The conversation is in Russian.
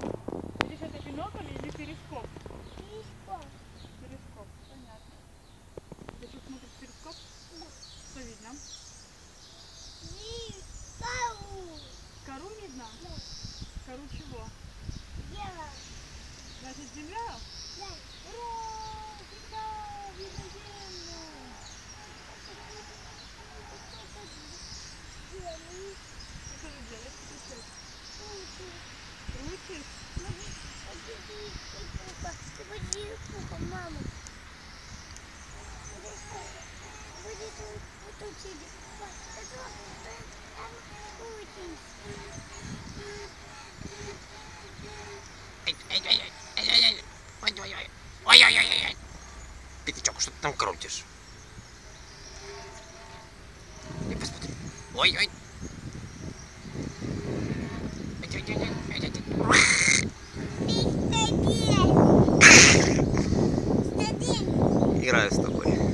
Видишь, это бинокль или перископ? Перископ. Перископ, понятно. Ты что, смотришь перископ? Что видно? Вискау. Кору видно? Кору чего? Дело. Значит, земля? Ой, ой, ой, ой, ой. Пятачок, что ты там крутишь? И посмотри. Ой, ой. играю с тобой.